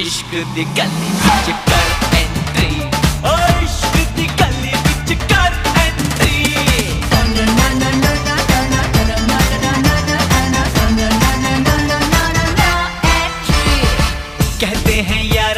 इश्क दी गली बिच कर एंट्री ओ, इश्क दी गली बिच कर एंट्री कहते हैं, यार